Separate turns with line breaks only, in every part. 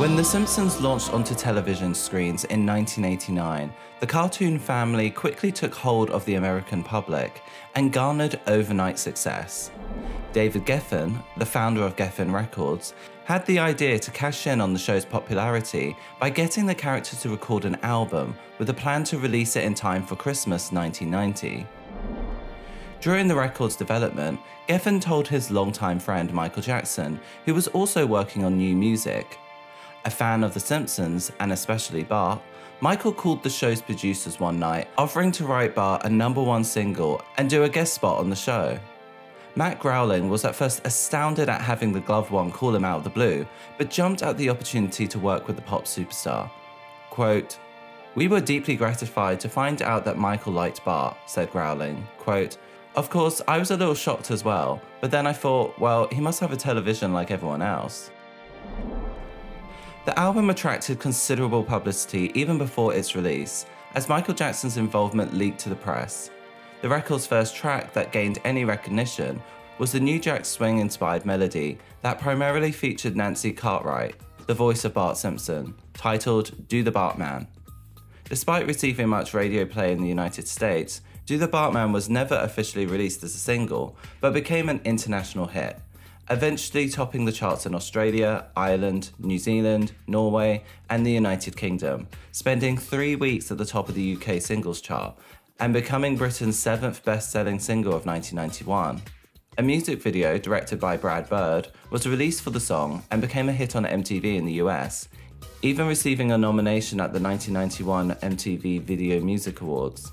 When The Simpsons launched onto television screens in 1989, the cartoon family quickly took hold of the American public and garnered overnight success. David Geffen, the founder of Geffen Records, had the idea to cash in on the show's popularity by getting the character to record an album with a plan to release it in time for Christmas 1990. During the record's development, Geffen told his longtime friend Michael Jackson, who was also working on new music, a fan of The Simpsons, and especially Bart, Michael called the show's producers one night, offering to write Bart a number one single and do a guest spot on the show. Matt Groening was at first astounded at having the gloved one call him out of the blue, but jumped at the opportunity to work with the pop superstar. Quote, We were deeply gratified to find out that Michael liked Bart, said Groening. Quote, Of course, I was a little shocked as well, but then I thought, well, he must have a television like everyone else. The album attracted considerable publicity even before its release, as Michael Jackson's involvement leaked to the press. The record's first track that gained any recognition was the New Jack Swing inspired melody that primarily featured Nancy Cartwright, the voice of Bart Simpson, titled Do the Bartman. Despite receiving much radio play in the United States, Do the Bartman was never officially released as a single, but became an international hit eventually topping the charts in Australia, Ireland, New Zealand, Norway, and the United Kingdom, spending three weeks at the top of the UK singles chart and becoming Britain's seventh best selling single of 1991. A music video directed by Brad Bird was released for the song and became a hit on MTV in the US, even receiving a nomination at the 1991 MTV Video Music Awards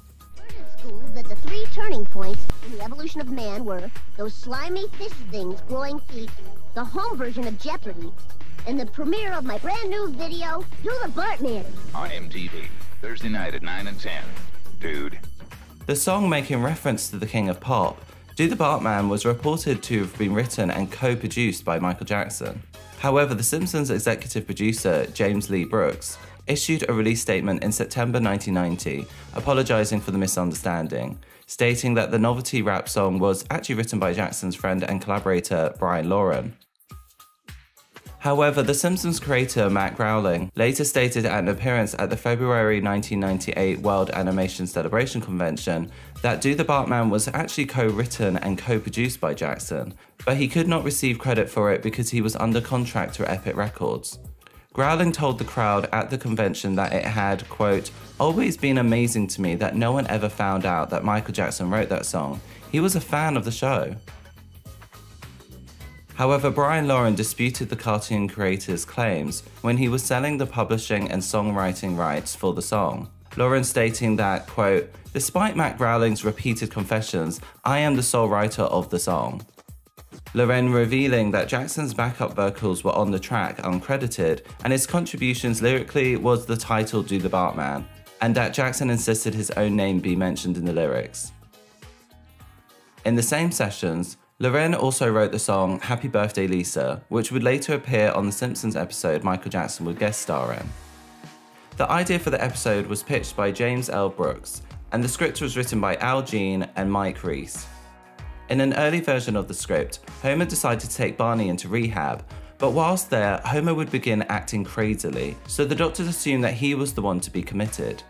the three turning points in the evolution of man were those slimy fish things growing feet, the home version of Jeopardy, and the premiere of my brand new video, Do the Bartman.
On MTV, Thursday night at 9 and 10. Dude.
The song making reference to the King of Pop, Do the Bartman was reported to have been written and co-produced by Michael Jackson. However, The Simpsons executive producer, James Lee Brooks, issued a release statement in September 1990 apologising for the misunderstanding, stating that the novelty rap song was actually written by Jackson's friend and collaborator Bryan Loren. However, The Simpsons creator Matt Groening later stated at an appearance at the February 1998 World Animation Celebration Convention that Do the Bartman was actually co written and co produced by Jackson, but he could not receive credit for it because he was under contract to Epic Records. Groening told the crowd at the convention that it had, quote, always been amazing to me that no one ever found out that Michael Jackson wrote that song. He was a fan of the show. However, Bryan Loren disputed the cartoon creator's claims when he was selling the publishing and songwriting rights for the song. Loren stating that, quote, despite Matt Groening's repeated confessions, I am the sole writer of the song. Loren revealing that Jackson's backup vocals were on the track uncredited, and his contributions lyrically was the title Do the Bartman, and that Jackson insisted his own name be mentioned in the lyrics. In the same sessions, Loren also wrote the song Happy Birthday Lisa, which would later appear on the Simpsons episode Michael Jackson would guest star in. The idea for the episode was pitched by James L. Brooks, and the script was written by Al Jean and Mike Reiss. In an early version of the script, Homer decided to take Barney into rehab, but whilst there, Homer would begin acting crazily, so the doctors assumed that he was the one to be committed.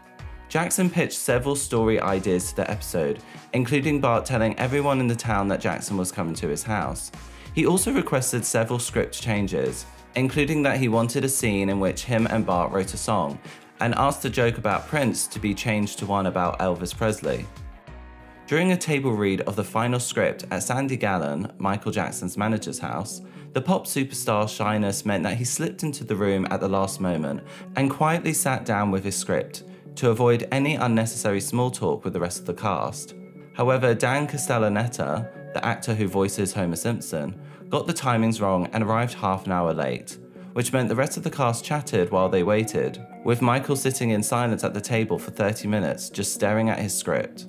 Jackson pitched several story ideas to the episode, including Bart telling everyone in the town that Jackson was coming to his house. He also requested several script changes, including that he wanted a scene in which him and Bart wrote a song, and asked the joke about Prince to be changed to one about Elvis Presley. During a table read of the final script at Sandy Gallin, Michael Jackson's manager's house, the pop superstar's shyness meant that he slipped into the room at the last moment and quietly sat down with his script to avoid any unnecessary small talk with the rest of the cast. However, Dan Castellaneta, the actor who voices Homer Simpson, got the timings wrong and arrived half an hour late, which meant the rest of the cast chatted while they waited, with Michael sitting in silence at the table for 30 minutes just staring at his script.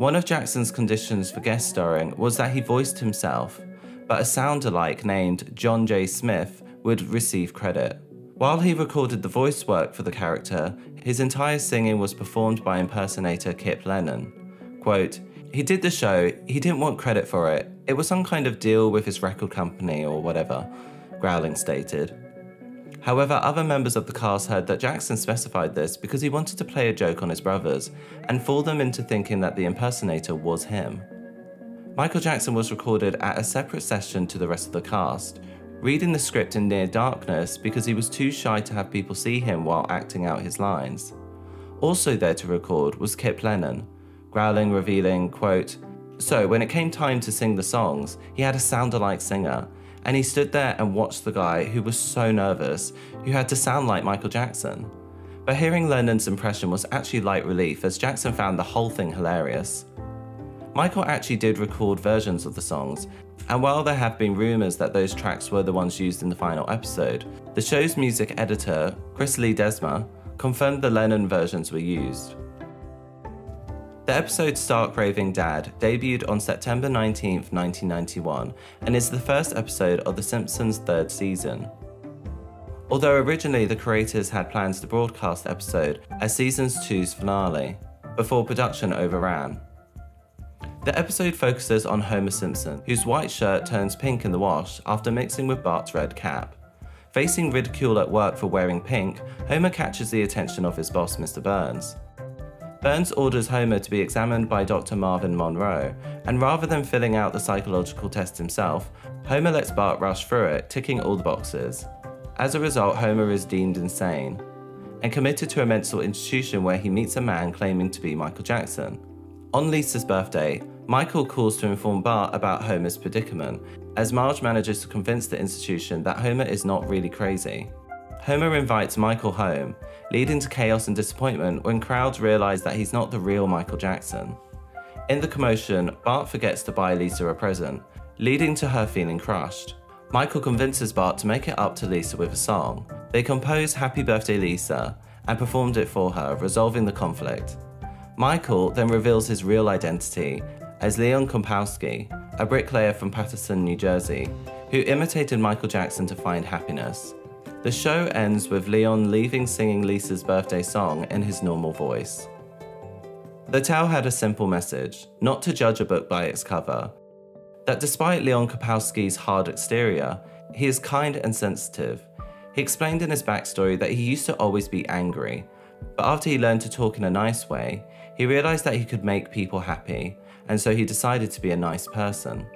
One of Jackson's conditions for guest starring was that he voiced himself, but a sound alike named John Jay Smith would receive credit. While he recorded the voice work for the character, his entire singing was performed by impersonator Kipp Lennon. Quote, He did the show, he didn't want credit for it. It was some kind of deal with his record company or whatever, Groening stated. However, other members of the cast heard that Jackson specified this because he wanted to play a joke on his brothers and fool them into thinking that the impersonator was him. Michael Jackson was recorded at a separate session to the rest of the cast, reading the script in near darkness because he was too shy to have people see him while acting out his lines. Also there to record was Kipp Lennon, Groening, revealing, quote, So when it came time to sing the songs, he had a sound-alike singer, and he stood there and watched the guy who was so nervous, who had to sound like Michael Jackson. But hearing Lennon's impression was actually light relief as Jackson found the whole thing hilarious. Michael actually did record versions of the songs, and while there have been rumours that those tracks were the ones used in the final episode, the show's music editor, Chris Ledesma, confirmed the Lennon versions were used. The episode Stark Raving Dad debuted on September 19, 1991, and is the first episode of The Simpsons' third season. Although originally the creators had plans to broadcast the episode as season 2's finale, before production overran. The episode focuses on Homer Simpson, whose white shirt turns pink in the wash after mixing with Bart's red cap. Facing ridicule at work for wearing pink, Homer catches the attention of his boss, Mr. Burns. Burns orders Homer to be examined by Dr. Marvin Monroe, and rather than filling out the psychological test himself, Homer lets Bart rush through it, ticking all the boxes. As a result, Homer is deemed insane and committed to a mental institution where he meets a man claiming to be Michael Jackson. On Lisa's birthday, Michael calls to inform Bart about Homer's predicament, as Marge manages to convince the institution that Homer is not really crazy. Homer invites Michael home, leading to chaos and disappointment when crowds realize that he's not the real Michael Jackson. In the commotion, Bart forgets to buy Lisa a present, leading to her feeling crushed. Michael convinces Bart to make it up to Lisa with a song. They compose Happy Birthday Lisa and performed it for her, resolving the conflict. Michael then reveals his real identity as Leon Kompowski, a bricklayer from Paterson, New Jersey, who imitated Michael Jackson to find happiness. The show ends with Leon leaving singing Lisa's birthday song in his normal voice. The tale had a simple message not to judge a book by its cover. That despite Leon Kompowski's hard exterior, he is kind and sensitive. He explained in his backstory that he used to always be angry, but after he learned to talk in a nice way, he realized that he could make people happy and so he decided to be a nice person.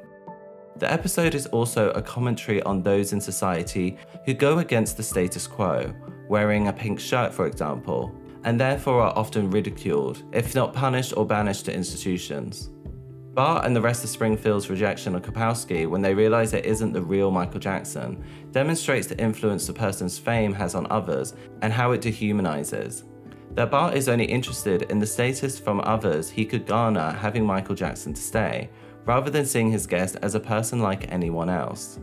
The episode is also a commentary on those in society who go against the status quo, wearing a pink shirt, for example, and therefore are often ridiculed, if not punished or banished to institutions. Bart and the rest of Springfield's rejection of Kompowski when they realize it isn't the real Michael Jackson demonstrates the influence the person's fame has on others and how it dehumanizes that Bart is only interested in the status from others he could garner having Michael Jackson to stay, rather than seeing his guest as a person like anyone else.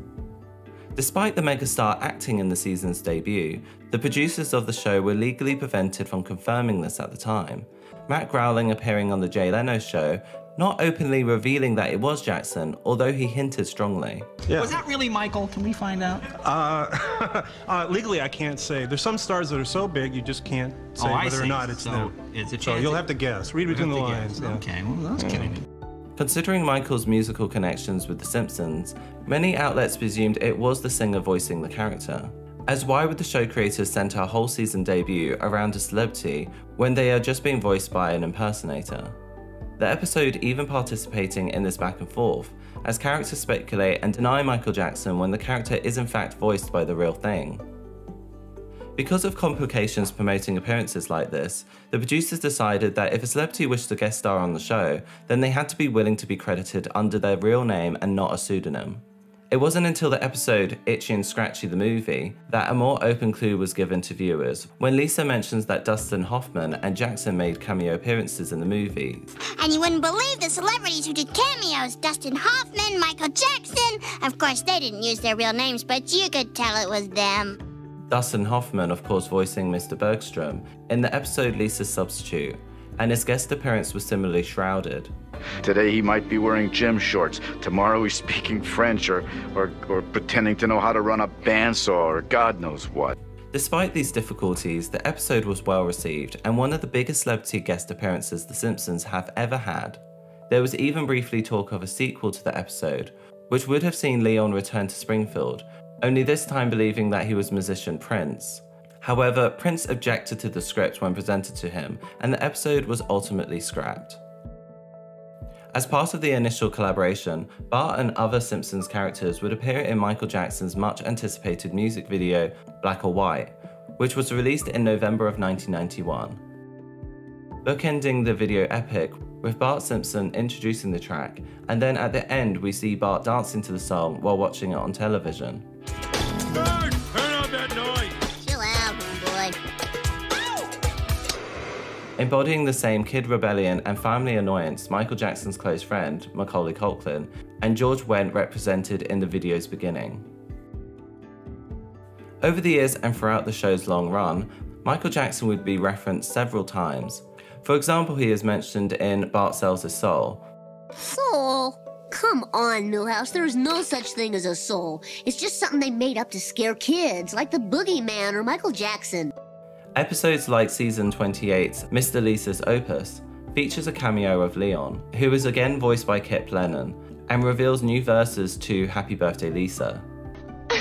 Despite the megastar acting in the season's debut, the producers of the show were legally prevented from confirming this at the time. Matt Groening appearing on The Jay Leno Show not openly revealing that it was Jackson, although he hinted strongly.
Yeah. Was that really Michael? Can we find out?
Uh, uh, legally, I can't say. There's some stars that are so big you just can't say
oh,
whether or not it's
so
them.
It's a
so you'll have to guess. Read between the lines.
Yeah. Okay, well, that's kidding.
Considering Michael's musical connections with The Simpsons, many outlets presumed it was the singer voicing the character. As why would the show creators center a whole season debut around a celebrity when they are just being voiced by an impersonator? The episode even participating in this back and forth, as characters speculate and deny Michael Jackson when the character is in fact voiced by the real thing. Because of complications promoting appearances like this, the producers decided that if a celebrity wished to guest star on the show, then they had to be willing to be credited under their real name and not a pseudonym. It wasn't until the episode Itchy and Scratchy the movie that a more open clue was given to viewers when Lisa mentions that Dustin Hoffman and Jackson made cameo appearances in the movie.
And you wouldn't believe the celebrities who did cameos Dustin Hoffman, Michael Jackson. Of course, they didn't use their real names, but you could tell it was them.
Dustin Hoffman, of course, voicing Mr. Bergstrom in the episode Lisa's Substitute, and his guest appearance was similarly shrouded.
Today he might be wearing gym shorts. Tomorrow he's speaking French or, or, or pretending to know how to run a bandsaw or God knows what.
Despite these difficulties, the episode was well received and one of the biggest celebrity guest appearances The Simpsons have ever had. There was even briefly talk of a sequel to the episode, which would have seen Leon return to Springfield, only this time believing that he was musician Prince. However, Prince objected to the script when presented to him, and the episode was ultimately scrapped. As part of the initial collaboration, Bart and other Simpsons characters would appear in Michael Jackson's much anticipated music video, Black or White, which was released in November of 1991. Bookending the video epic with Bart Simpson introducing the track, and then at the end we see Bart dancing to the song while watching it on television.
Chill out, homeboy.
Embodying the same kid rebellion and family annoyance Michael Jackson's close friend, Macaulay Culkin, and George Wendt represented in the video's beginning. Over the years and throughout the show's long run, Michael Jackson would be referenced several times. For example, he is mentioned in Bart Sells His Soul,
Soul? Come on, Milhouse. There is no such thing as a soul. It's just something they made up to scare kids, like the Boogeyman or Michael Jackson.
Episodes like season 28's Mr. Lisa's Opus features a cameo of Leon, who is again voiced by Kipp Lennon, and reveals new verses to Happy Birthday Lisa.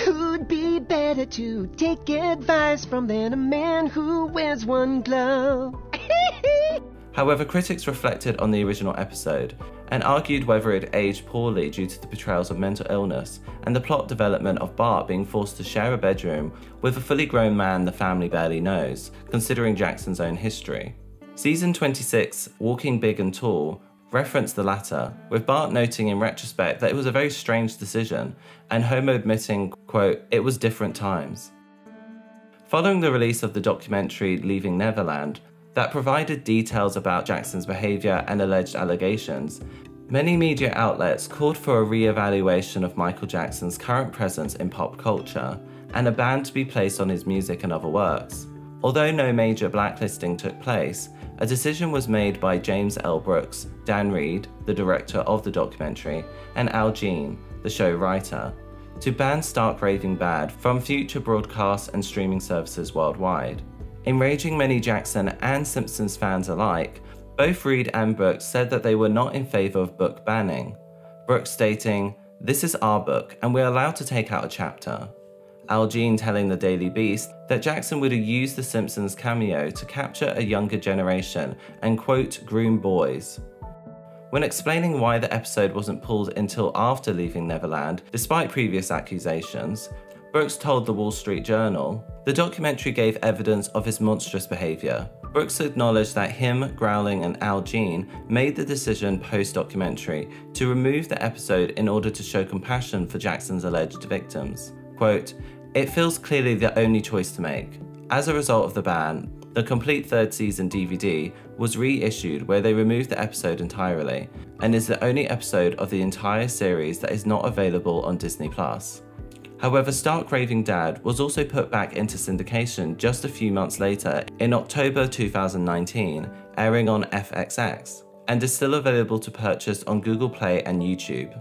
Who'd be better to take advice from than a man who wears one glove?
However, critics reflected on the original episode and argued whether it aged poorly due to the portrayals of mental illness and the plot development of Bart being forced to share a bedroom with a fully grown man the family barely knows, considering Jackson's own history. Season 26, Walking Big and Tall, referenced the latter, with Bart noting in retrospect that it was a very strange decision, and Homer admitting, quote, it was different times. Following the release of the documentary Leaving Neverland, that provided details about Jackson's behaviour and alleged allegations, many media outlets called for a re evaluation of Michael Jackson's current presence in pop culture and a ban to be placed on his music and other works. Although no major blacklisting took place, a decision was made by James L. Brooks, Dan Reed, the director of the documentary, and Al Jean, the show writer, to ban Stark Raving Dad from future broadcasts and streaming services worldwide. Enraging many Jackson and Simpsons fans alike, both Reed and Brooks said that they were not in favour of book banning. Brooks stating, This is our book, and we're allowed to take out a chapter. Al Jean telling the Daily Beast that Jackson would have used the Simpsons cameo to capture a younger generation and quote, groom boys. When explaining why the episode wasn't pulled until after leaving Neverland, despite previous accusations, Brooks told the Wall Street Journal, the documentary gave evidence of his monstrous behaviour. Brooks acknowledged that him, Groening, and Al Jean made the decision post documentary to remove the episode in order to show compassion for Jackson's alleged victims. Quote, It feels clearly the only choice to make. As a result of the ban, the complete third season DVD was reissued where they removed the episode entirely and is the only episode of the entire series that is not available on Disney Plus. However, Stark Raving Dad was also put back into syndication just a few months later in October 2019, airing on FXX, and is still available to purchase on Google Play and YouTube.